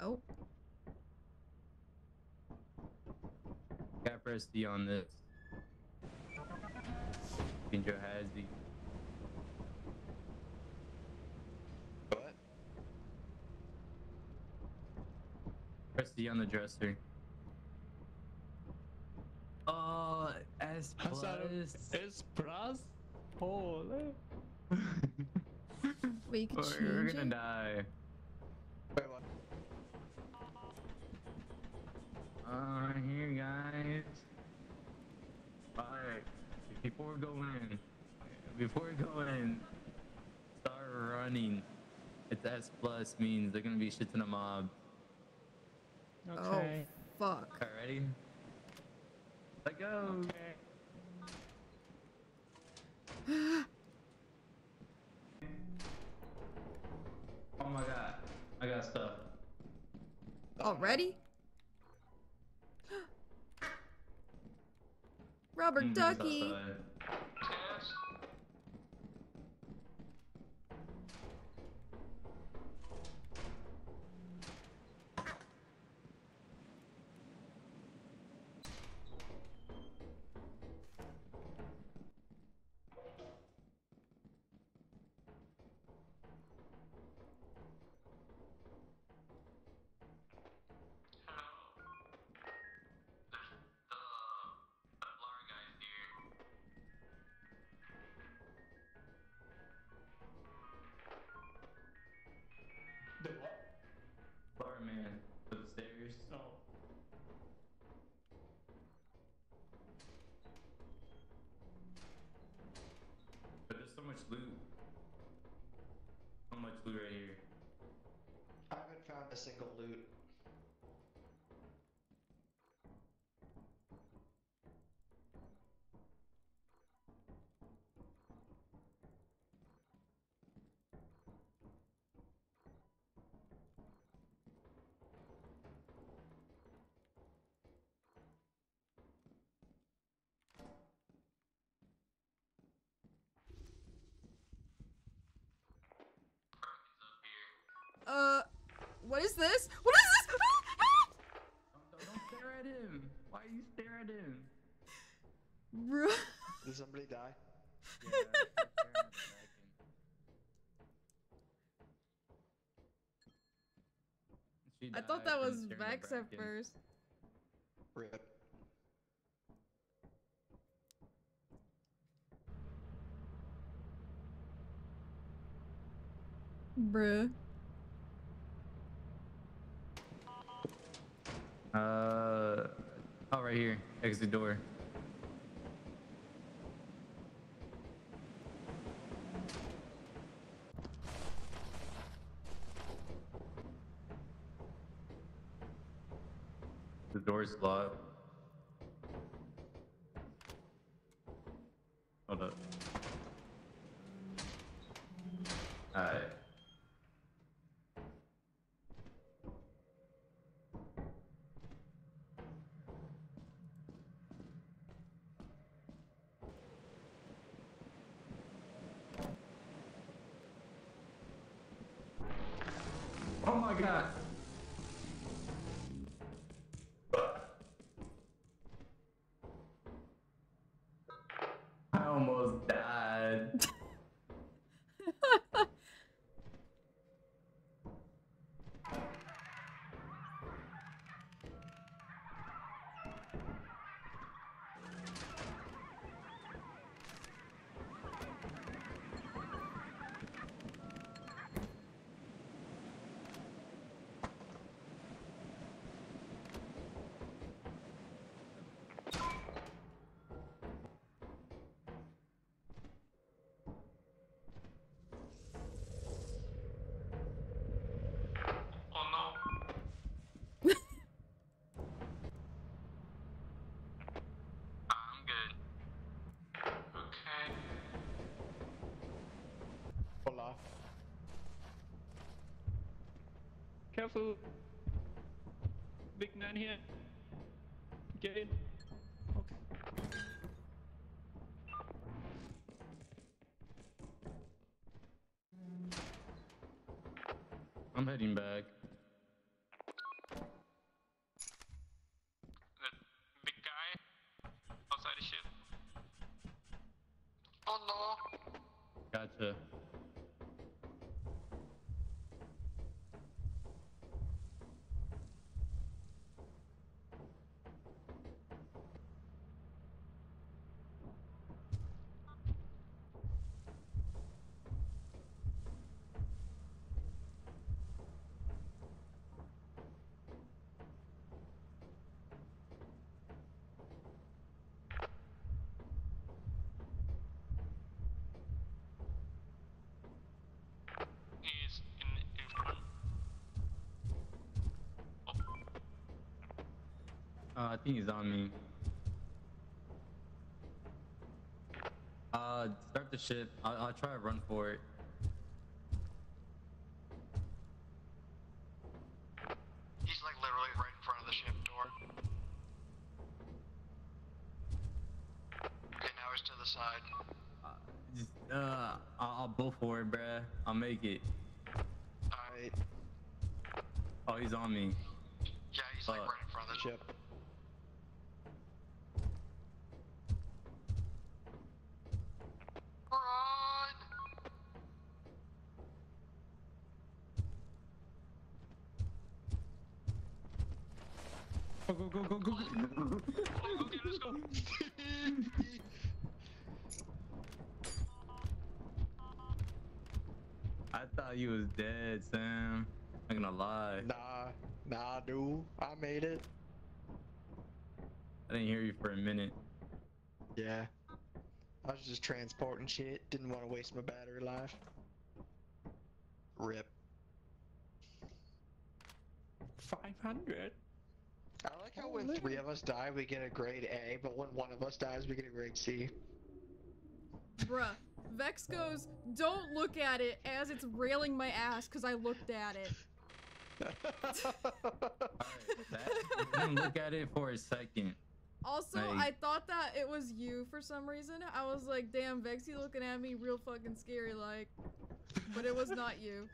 Oh. Got press D on this. Ninja has the. What? Press D on the dresser. Oh, S plus. Es plus? Holy. Wait, you can We're, we're gonna die. Wait, what? Uh, here, guys. Alright, before we go in, before we go in, start running. It's S plus means they're gonna be shit to the mob. Okay. Oh, fuck. Alright, ready? Let go. Okay. Oh my god, I got stuff. Already? Rubber Mm, it's ducky. Uh, what is this? What is this? Don't, don't stare at him. Why you stare at him? Bruh. Did somebody die? Yeah, stop staring at the mannequin. She I thought that was staring at Vex at first. Rip. Bruh. Uh, oh, right here, exit door. The door's locked. Careful. Big man here. Get in. Okay. I'm heading back. He's on me. Uh, start the ship. I'll, I'll try to run for it. He's like literally right in front of the ship door. Okay, now he's to the side. Uh, just, uh, I'll, I'll go for it, bruh. I'll make it. Alright. Oh, he's on me. Yeah, he's like Fuck. right in front of the ship. Run! Go, go, go, go, go, go. okay, let's go. I thought you was dead, Sam. I'm not gonna lie. Nah, nah, dude. I made it. I didn't hear you for a minute. Yeah. I was just transporting shit. Didn't want to waste my battery life. Rip. 500. I like how oh, when three of us die, we get a grade A, but when one of us dies, we get a grade C. Bruh. Vex goes, don't look at it as it's railing my ass because I looked at it. Alright, that, look at it for a second. Also, Like- I thought that it was you for some reason. I was like, damn, Vexy looking at me real fucking scary like. But it was not you.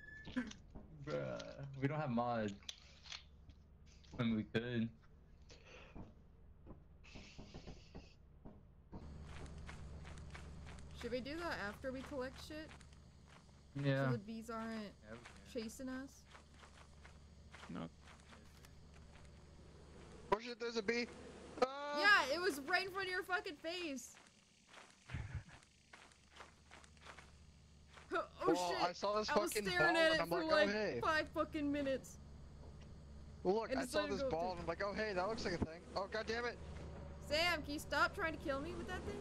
Bruh, we don't have mods. I mean, we could. Should we do that after we collect shit? Yeah. So the bees aren't Yeah, chasing us? No. oh shit, there's a bee! Ah! Yeah, it was right in front of your fucking face. oh well, shit. I saw this I was fucking ball staring at it for like, like oh hey. five fucking minutes. Look, and I saw this ball and I'm like, oh hey, that looks like a thing. Oh god damn it! Sam, can you stop trying to kill me with that thing?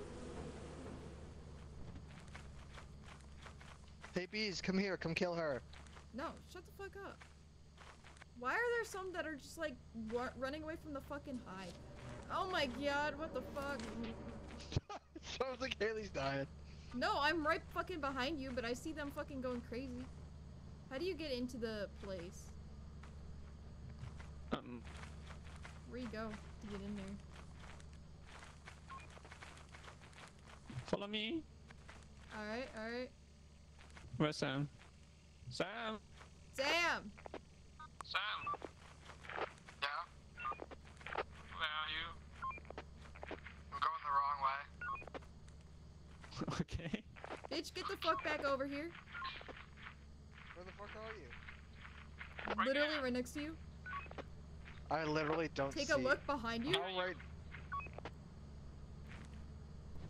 Hey bees, come here, come kill her. No, shut the fuck up. Why are there some that are just like running away from the fucking hive? Oh my god, what the fuck? Sounds like Haley's dying. No, I'm right fucking behind you, but I see them fucking going crazy. How do you get into the place? Um, Where you go to get in there? follow me. Alright, alright. Where's Sam? Sam! Sam! Sam, Yeah? where are you? I'm going the wrong way. okay. Bitch, get the fuck back over here. Where the fuck are you? Right Literally here. right next to you. I literally don't see. Take see. a look behind you. How right?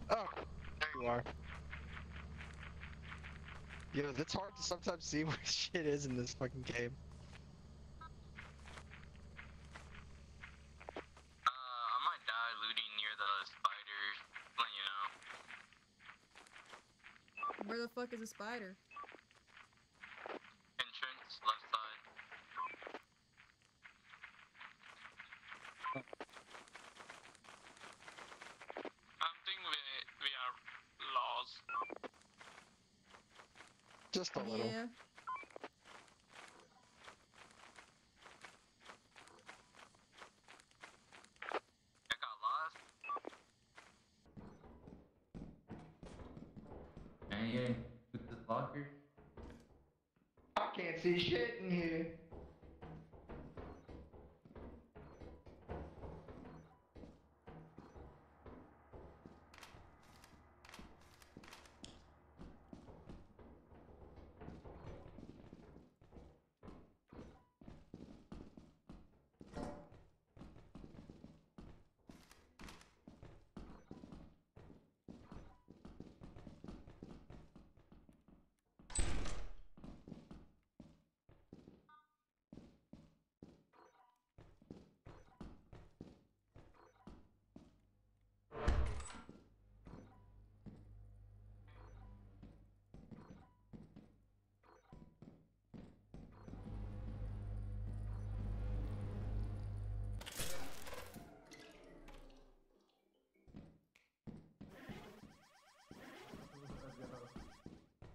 Oh, there you are. You know, it's hard to sometimes see where shit is in this fucking game. Uh, I might die looting near the spiders. Let you know. Where the fuck is a spider? Entrance, left side. I think we we are lost. Just a little. Yeah. I got lost. Dang it. With this locker? I can't see shit in here.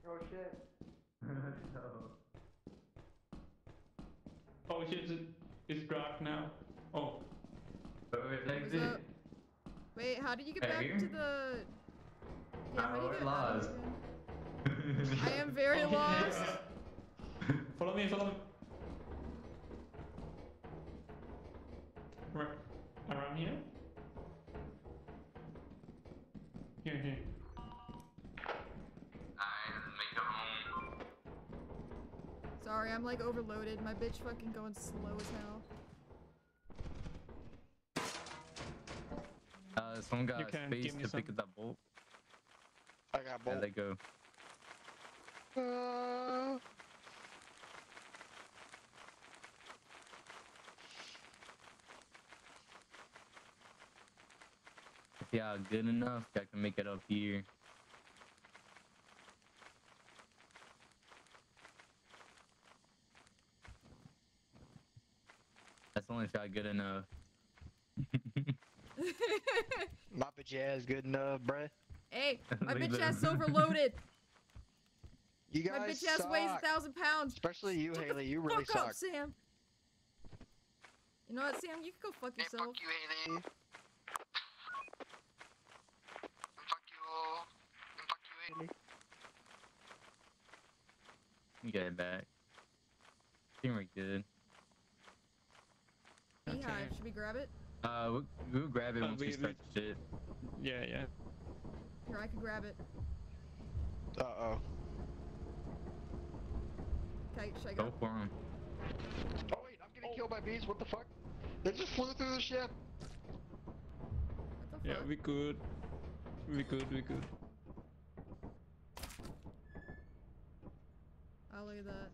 Oh shit. Oh shit, it's dark now. Oh. Wait, how did you get back to the... Yeah, how you get lost. I am very oh, lost. follow me, follow me. I'm like overloaded. My bitch fucking going slow as hell. Uh, someone got You can space give me to pick up that bolt. I got bolt. There they go. Uh, Yeah, good enough. I can make it up here. That's only shot good enough. my bitch ass good enough, bruh. hey, my bitch it. ass overloaded. You my guys bitch ass suck. weighs a thousand pounds. Especially you, Shut Haley. You really fuck suck. up, Sam. You know what, Sam? You can go fuck Hey, yourself. fuck you, Haley. Fuck you fuck you, Haley. You get it back. Think we're good. Beehive, Okay. should we grab it? Uh, we'll, we'll grab it Uh, once we we- start the shit. Yeah, yeah. Here, I can grab it. Uh oh. Okay, should I go? Go for him. Oh wait, I'm getting killed by bees. What the fuck? They just flew through the ship. The Yeah, we good. We good, we good. Oh, look at that.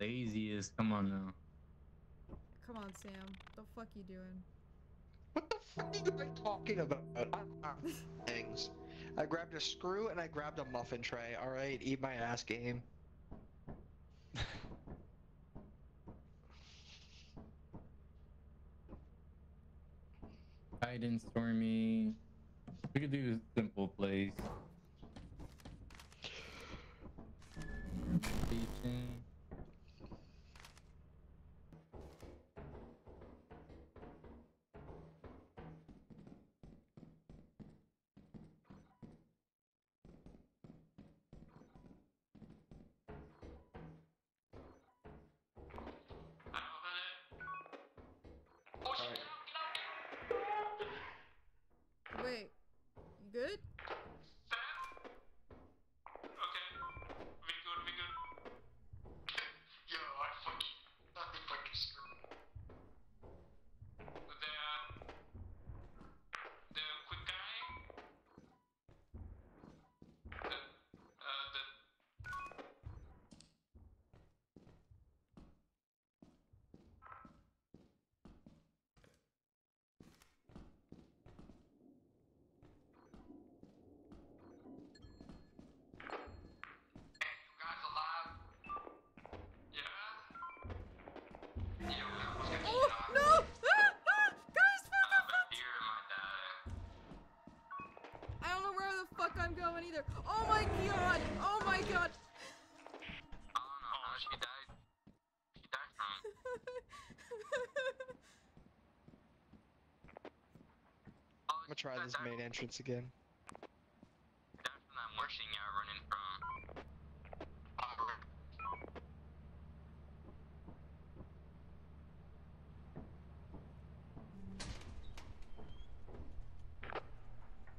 Laziest. Come on now. Come on, Sam. The fuck you doing? What the fuck are you guys talking about? Things. I grabbed a screw and I grabbed a muffin tray. All right, eat my ass, game. Hiding, Stormy. We could do simple plays. Teaching. I'm going either. Oh my god! Oh my god! I don't know how she died. She died from. Oh, I'm gonna try this main entrance again. She died from that marching out running from. Uh,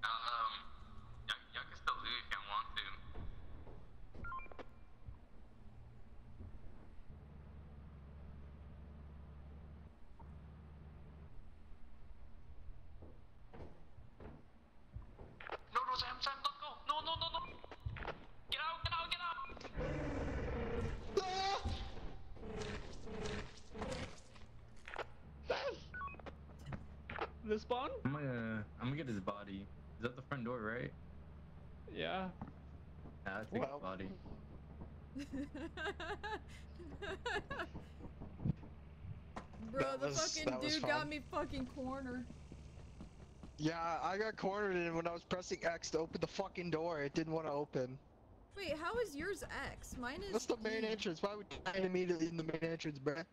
Um, y'all, y'all can still loot if y'all want to. No, no, Sam, Sam, don't go! No, no, no, no! Get out, get out, get out! The spawn? I'm gonna, I'm gonna get his body. Is that the front door, right? Yeah. Yeah, I take Well- his body. Bro, That the was- fucking that got me fucking cornered. Yeah, I got cornered and when I was pressing X to open the fucking door, it didn't want to open. Wait, how is yours X? Mine is. That's the main E. entrance. Why would you die immediately in the main entrance, bruh?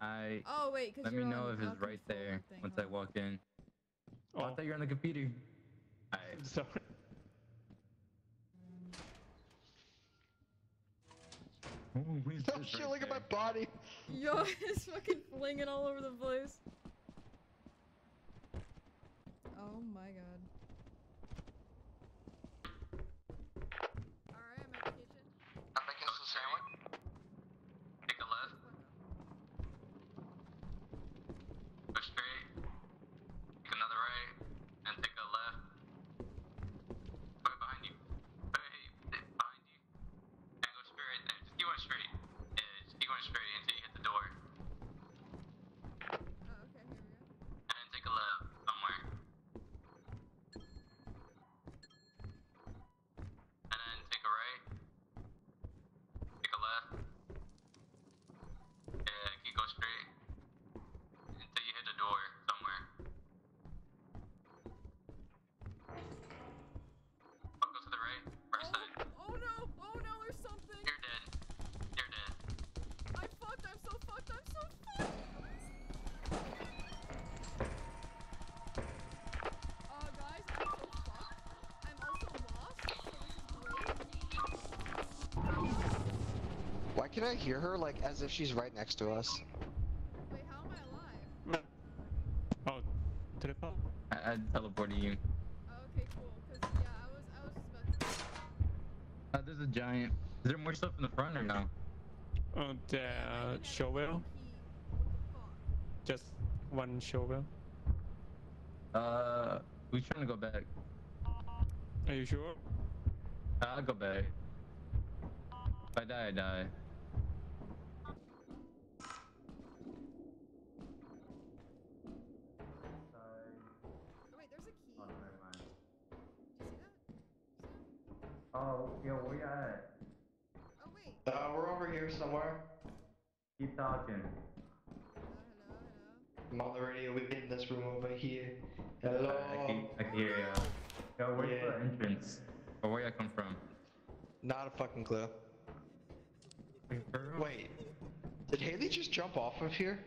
I Oh wait, because let me know if it's right there once I walk in. Oh, I Oh, thought you're on the computer. I sorry. Oh shit, look at my body. Yo, it's fucking flinging all over the place. Oh my god. Why can I hear her like as if she's right next to us? Wait, how am I alive? Oh, triple. I, I teleported you. Oh, okay, cool. Cause yeah, I was, I was just about to. Uh, there's a giant. Is there more stuff in the front or no? Oh, the uh, shovel. Just one shovel. Uh, we trying to go back. Are you sure? I'll go back. If I die, I die. Oh, yo, where you at? Oh wait. Uh, we're over here somewhere. Keep talking. Hello, hello, hello. I'm on the radio. We're in this room over here. Hello. I can, I can hear you. Yo, where's Yeah. the entrance? Or where I come from? Not a fucking clue. Wait. Did Haley just jump off of here?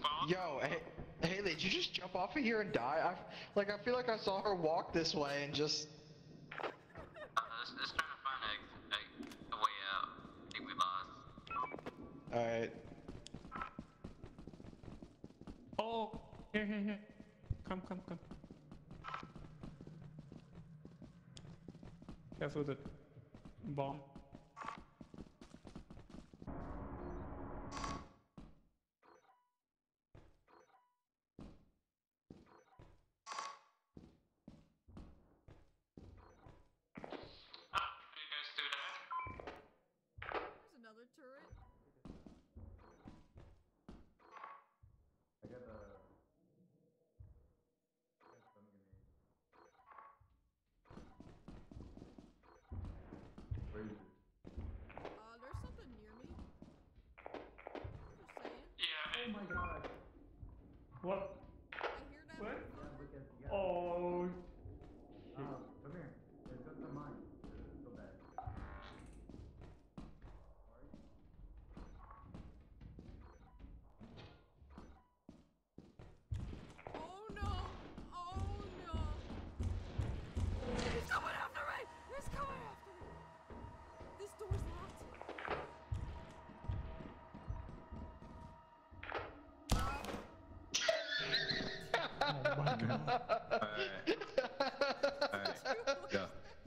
Haley? Yo, Ha- Haley, did you just jump off of here and die? I, like, I feel like I saw her walk this way and just. Uh, let's, let's try to find a, like, a way out. I think we lost. Alright. Oh, here, here, here. Come, come, come. Careful the bomb.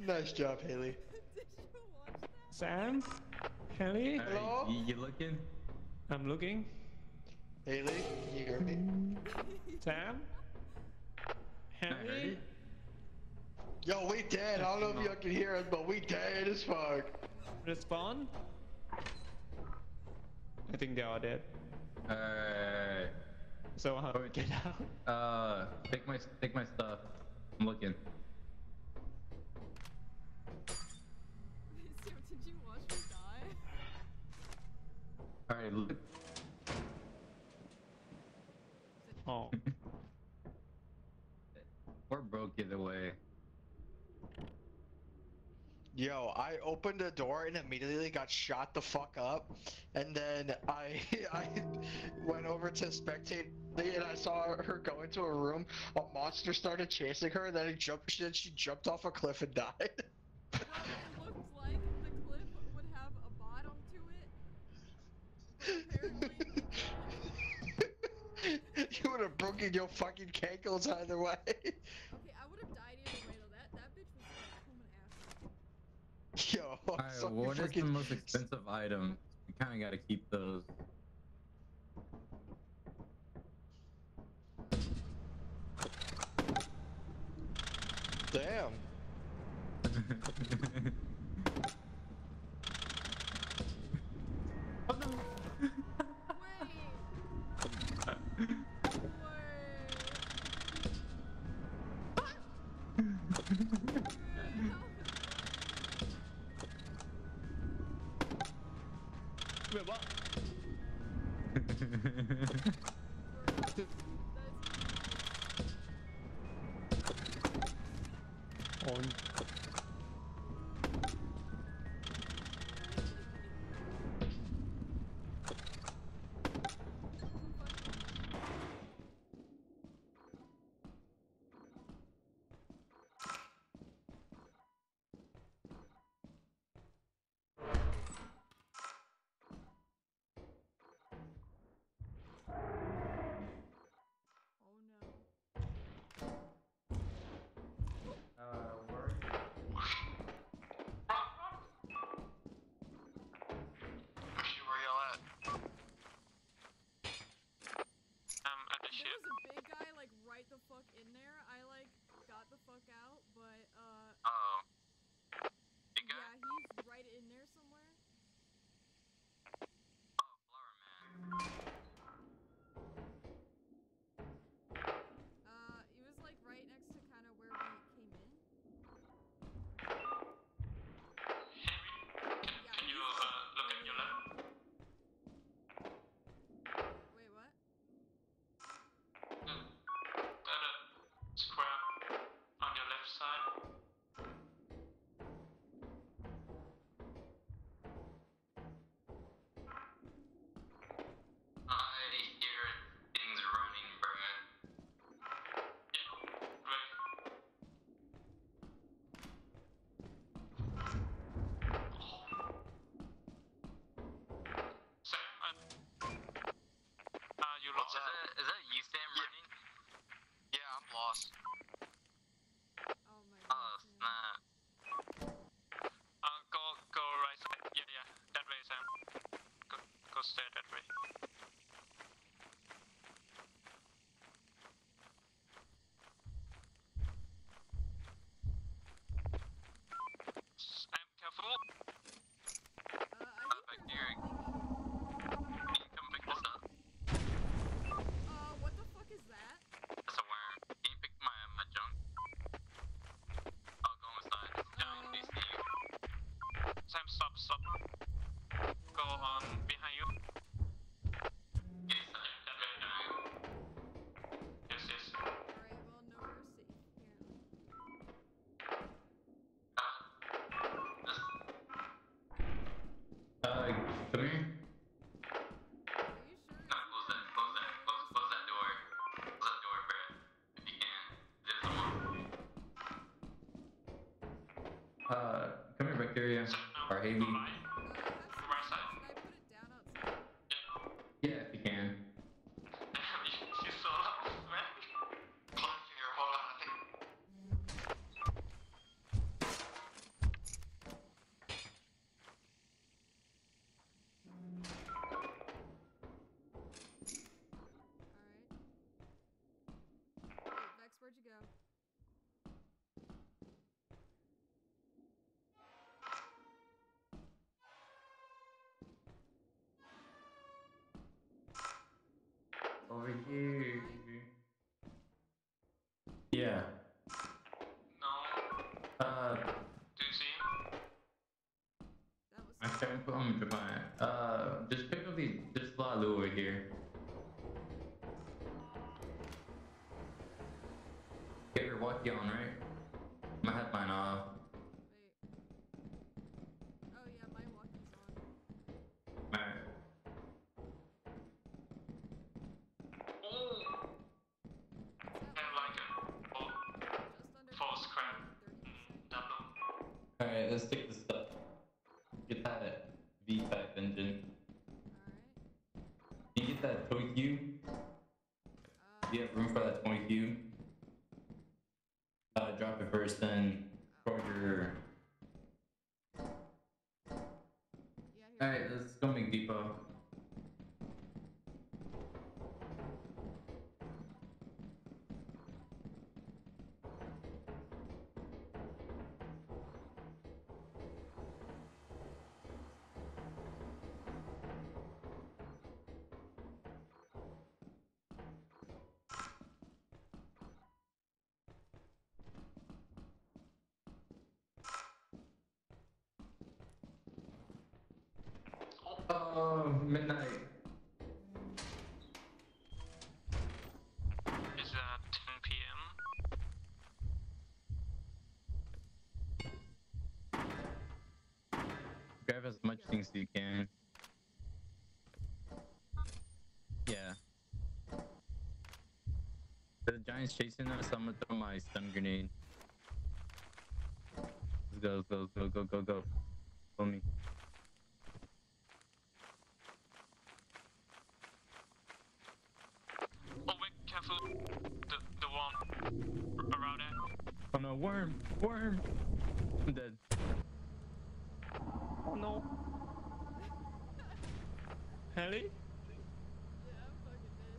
Nice job, Haley. Did you watch that? Sam? Haley? Alright, Hello? You, you looking? I'm looking. Haley, can you hear me? Sam? I heard Haley? Yo, we dead. I don't know if y'all can hear us, but we dead as fuck. Respawn? I think they are dead. Alright. So how do we get out? Uh, take my take my stuff. I'm looking. Alright, look. Oh. or broke either away. Yo, I opened the door and immediately got shot the fuck up, and then I I went over to spectate and I saw her go into a room. A monster started chasing her, and then he jumped. Then she jumped off a cliff and died. would have broken your fucking ankles either way. Okay, I would have died either way though. That that bitch was like an ass. Yo, I'm right, what freaking... is the most expensive item? You kind of got to keep those. Damn. What's is? That, is that you, Sam, yeah. running? Yeah, I'm lost. Or hey, we. Bye. We're Alright, let's take this Oh, midnight. Is that 10 p.m.? Grab as much things as you can. Yeah. The giant's chasing us, I'm gonna throw my stun grenade. Let's go, go, go, go, go, go. Follow me. Oh wait, careful. The the one r- around it. Oh no, worm! Worm! I'm dead. Oh no. Heli? Yeah, I'm fucking dead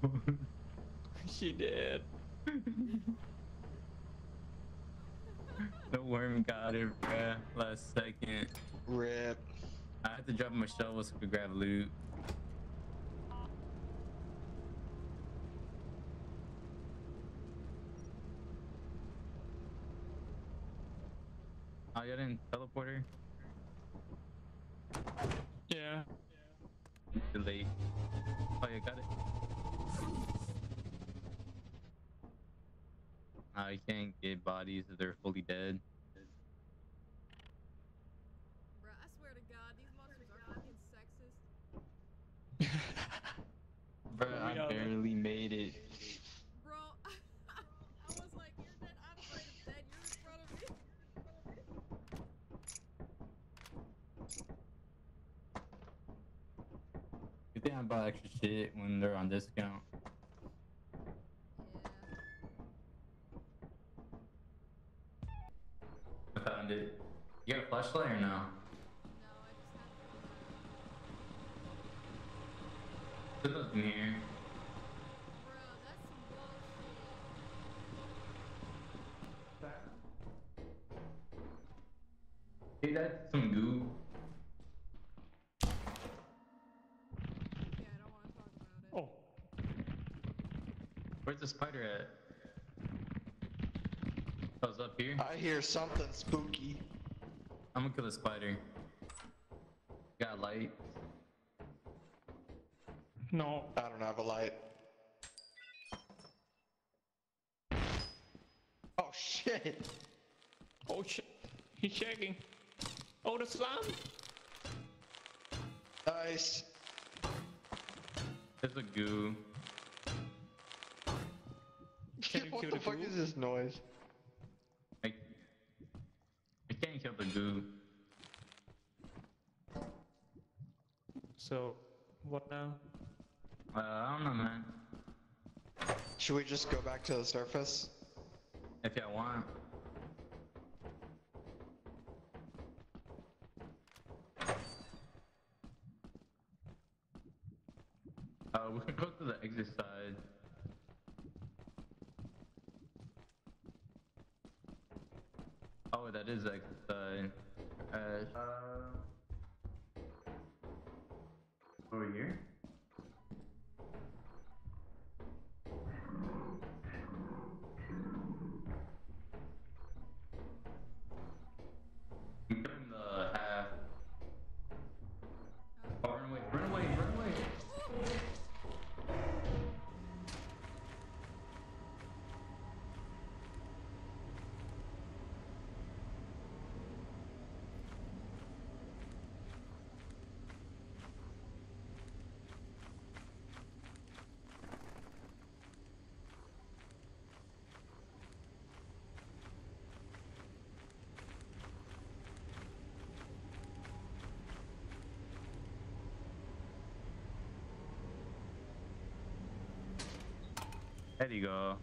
as hell. She did. Worm got it, bruh. Last second. Rip. I had to drop my shovel so we could grab loot. Oh, you didn't teleport her? Yeah. Too late. Oh, you got it. Oh, you can't get bodies if they're fully dead. Bruh, I swear to God, these monsters are fucking sexist. Bro, I are- barely made it. Bro, I was like, you're dead. I'm afraid of dead. You're in front of me. Good thing I bought extra shit when they're on discount. Yeah. I found it. You got a flashlight or no? No, I just have to. There's nothing here. Bro, that's some bullshit. Hey, that's some goo. Yeah, I don't want to talk about it. Oh. Where's the spider at? Oh, it's up here? I hear something spooky. I'm gonna kill the spider. Got light. No. I don't have a light. Oh shit! Oh shit. He's shaking. Oh, the slam. Nice. There's a goo. Can you what kill the the fuck goo? is this noise? I, I can't kill the goo. So, what now? Uh, I don't know, man. Should we just go back to the surface? If y'all want. Uh, we can go to the exit side. Oh, that is exit side. Uh, over here? I'm putting the half. Oh, run away, run away, run away! There you go.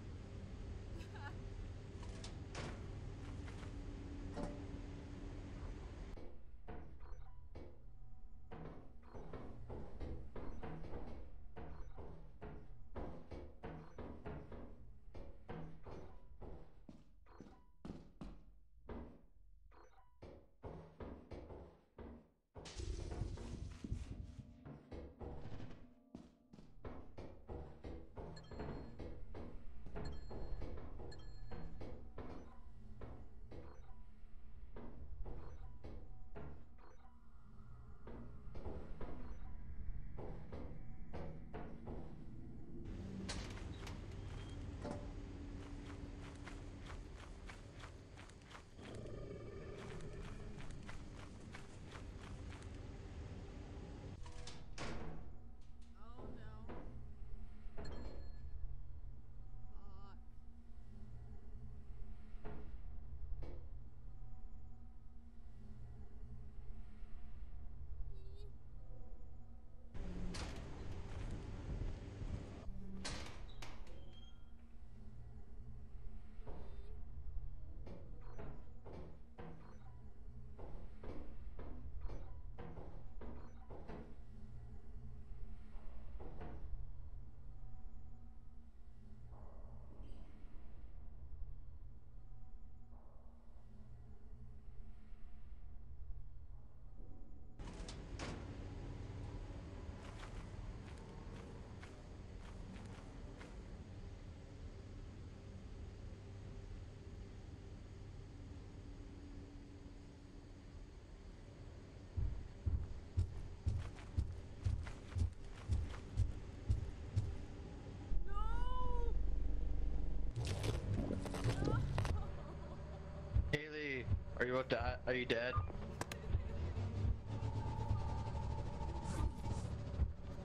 Are you about to? Are you dead?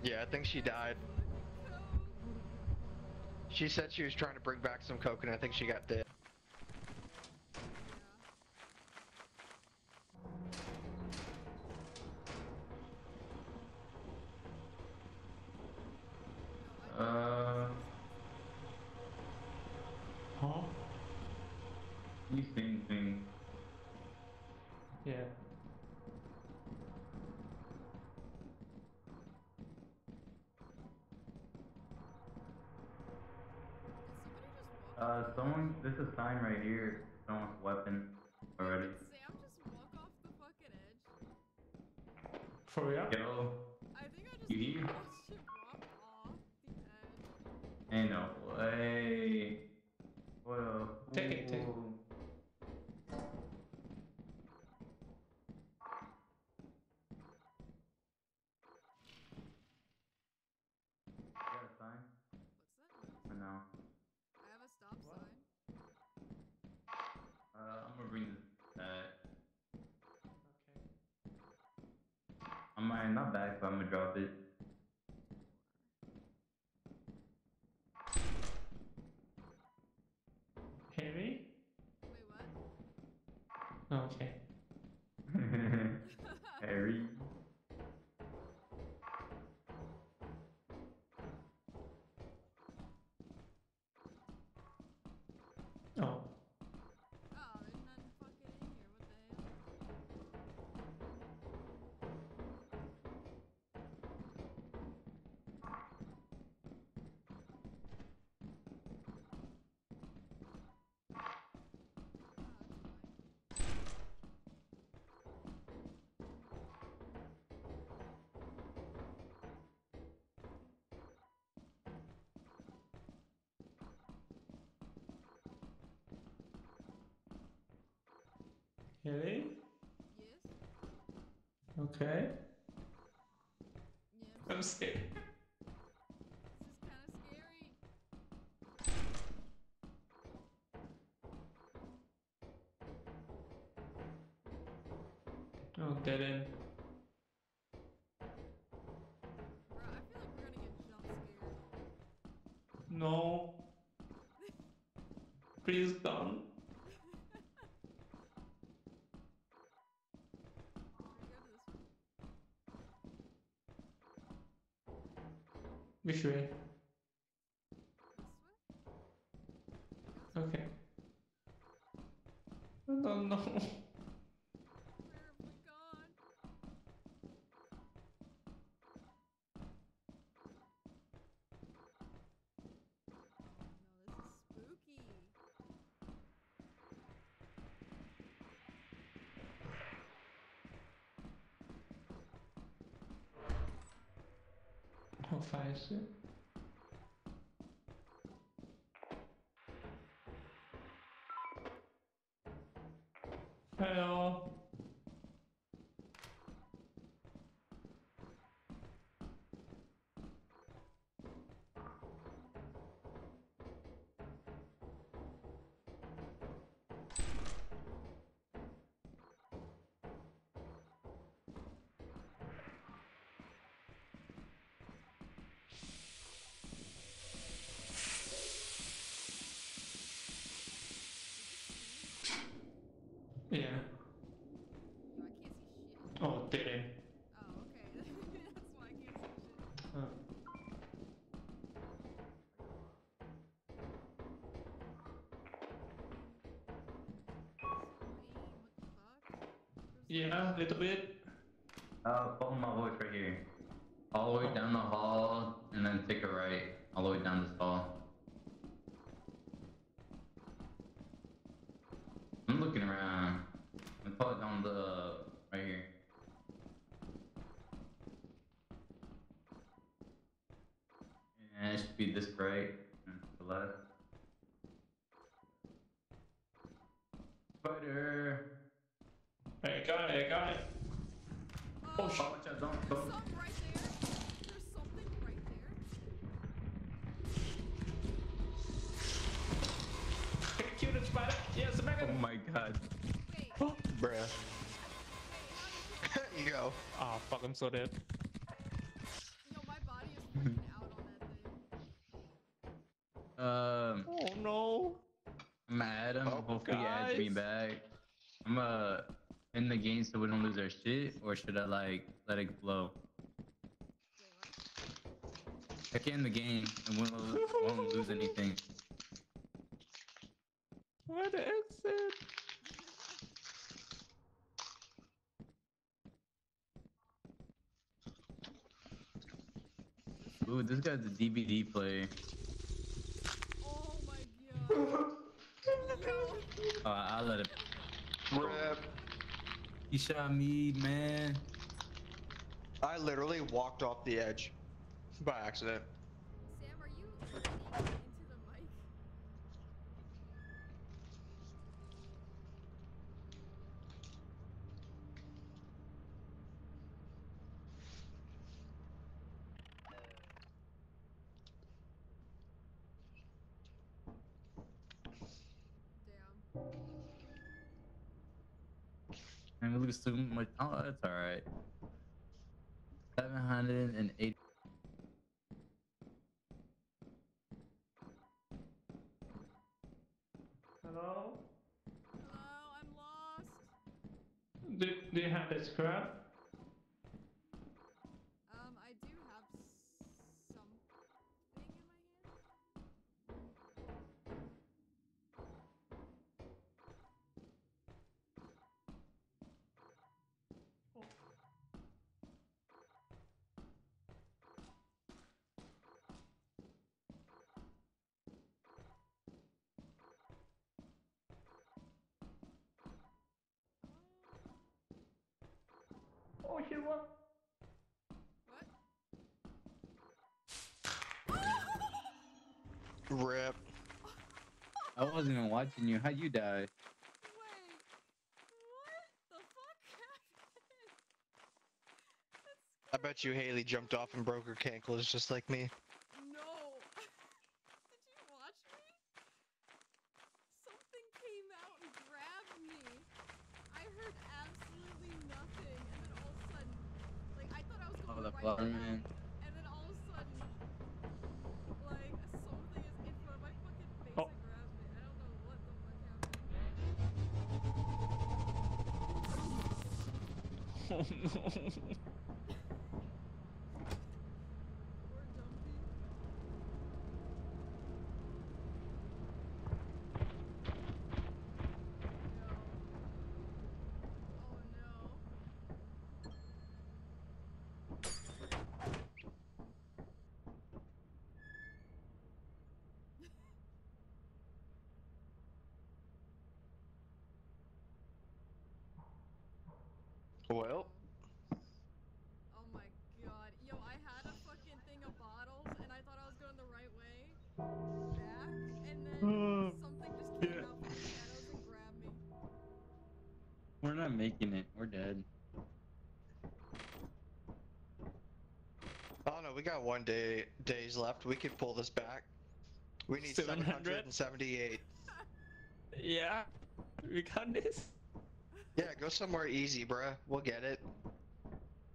Yeah, I think she died. She said she was trying to bring back some coke, and I think she got dead. Yeah. Uh, someone, there's a sign right here. Someone's weapon already. Did Sam just walk off the fucking edge? For real? Yo, I think I just You hear? watched him walk off the edge. ain't no way. Well, Take it, take it. You got a sign? What's that? Or no? I have a stop sign. Uh, I'm gonna bring this back. Okay. I'm uh, not Heavy? Yes? Okay. Yeah, I'm I'm scared. 法师。Yeah, a little bit. Uh, follow my voice right here. All the way down the hall, and then take a right. All the way down this I'm so dead. Yo, my body is freaking out on that thing. Um, Oh no. I'm gonna add. Oh, Hopefully, he adds me back. I'm uh in the game so we don't lose our shit, or should I like let it blow? Wait, what? I can end the game and we won't, won't lose anything. Where the exit? Ooh, this guy's a DVD player. Oh my god. Yo. Uh, I'll let it. Rip. He shot me, man. I literally walked off the edge by accident. Sam, are you speaking into the mic? Damn. Lose so much. Oh, that's alright. 780. Oh, here one. What? Rip. I wasn't even watching you. How'd you die? Wait. What the fuck happened? I bet you Haley jumped off and broke her cankles just like me. We got one day days left. We can pull this back. We need 700? 778. Yeah, we got this. Yeah, go somewhere easy, bruh. We'll get it.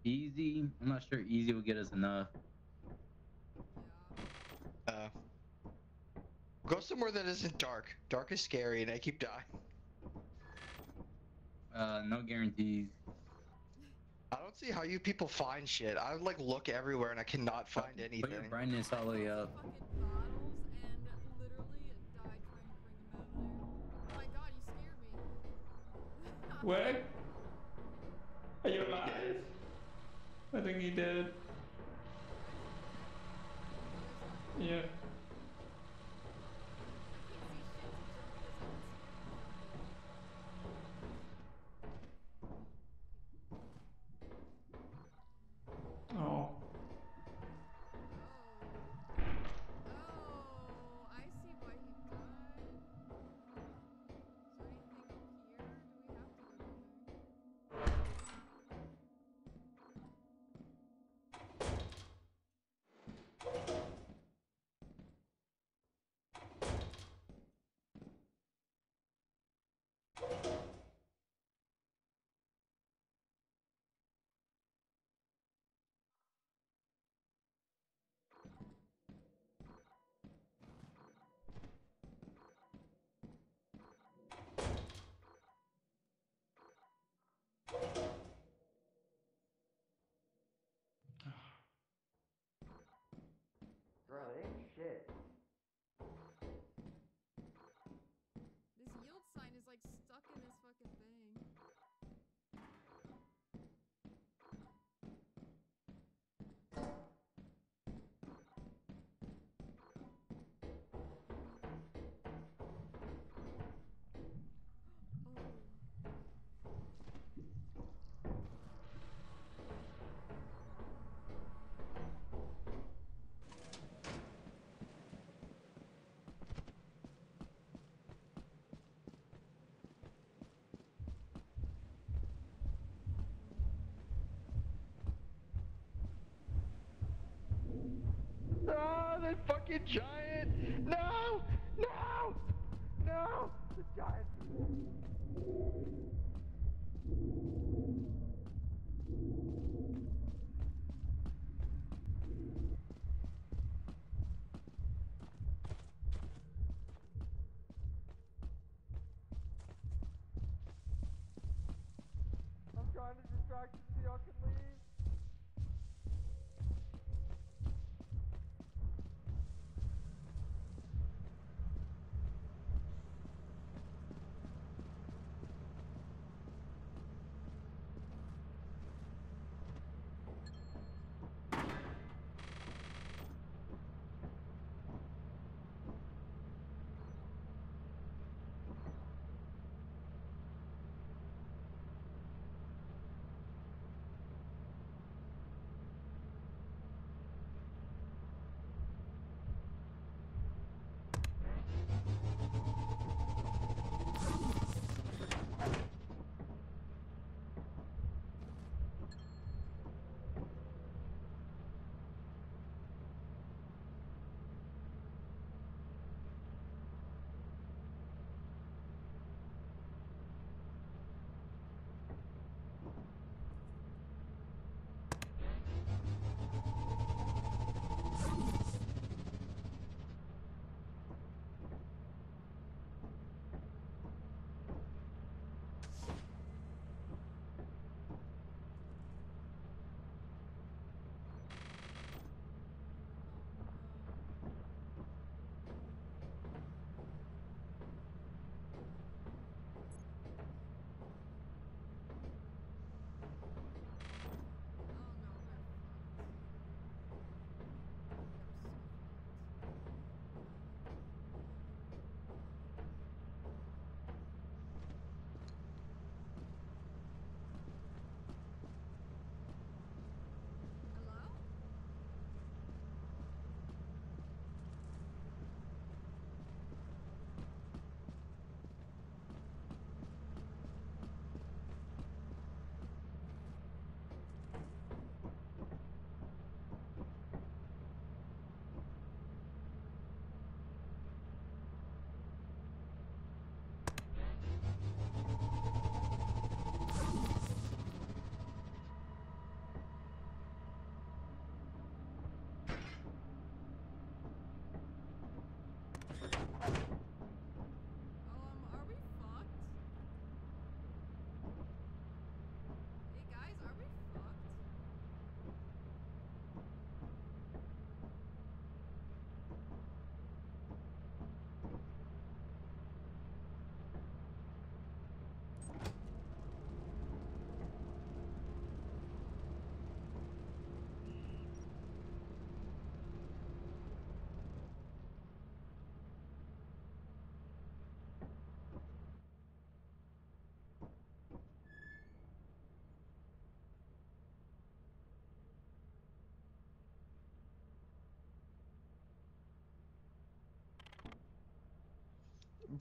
Easy. I'm not sure easy will get us enough. Yeah. Uh, go somewhere that isn't dark. Dark is scary, and I keep dying. Uh, no guarantees. I don't see how you people find shit. I like look everywhere and I cannot find Put your anything. brightness all the way up. Fucking bottles and literally died trying to bring them out of there. Oh my god, you scared me. Where? Are you alive? I think he did. Yeah. Fucking giant!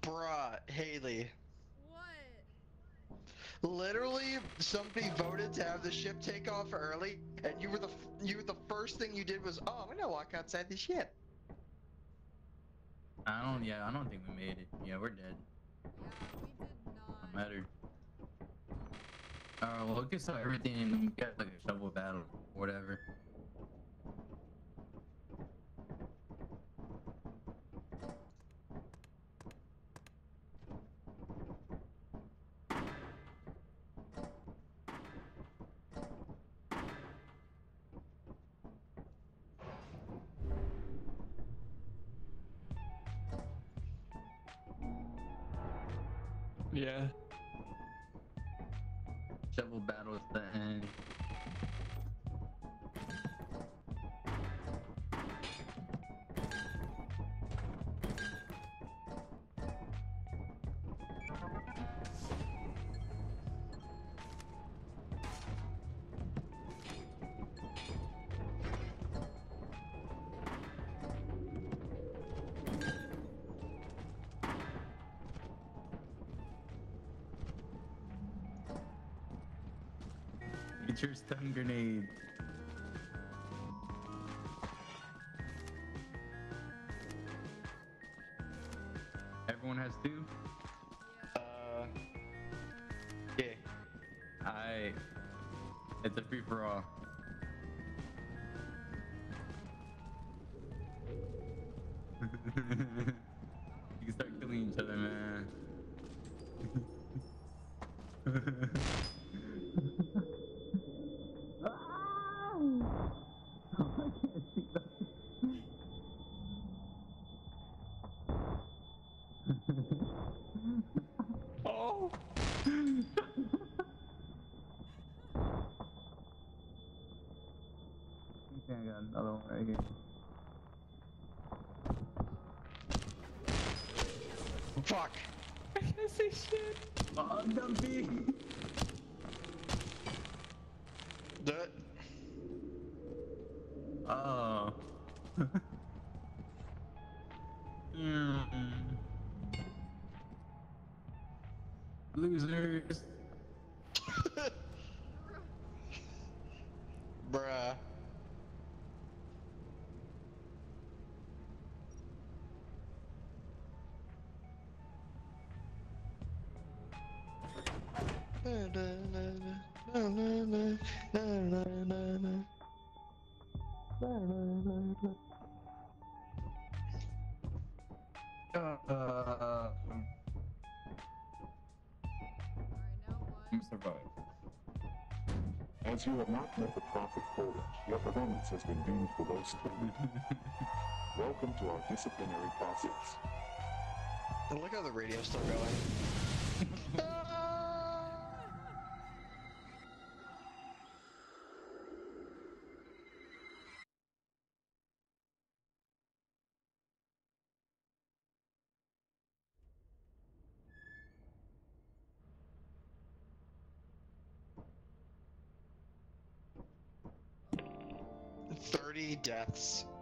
Bruh, Haley. What? Literally, somebody voted to have the ship take off early, and you were the f- you the first thing you did was, oh, I'm gonna walk outside the ship. I don't. Yeah, I don't think we made it. Yeah, we're dead. Yeah, we did not. No matter. Uh, well, we can sell everything and then we get like a shovel battle, or whatever. Yeah. Shovel battle is the end. Get your stun grenade. Everyone has two? Uh, yeah. I. It's a free for all. I think I got another one right here. Fuck. I can't say shit. Oh, Dumpy! The Oh. As you have not met the profit quota, your performance has been deemed below standard. Welcome to our disciplinary process. And look how the radio's still going. Deaths.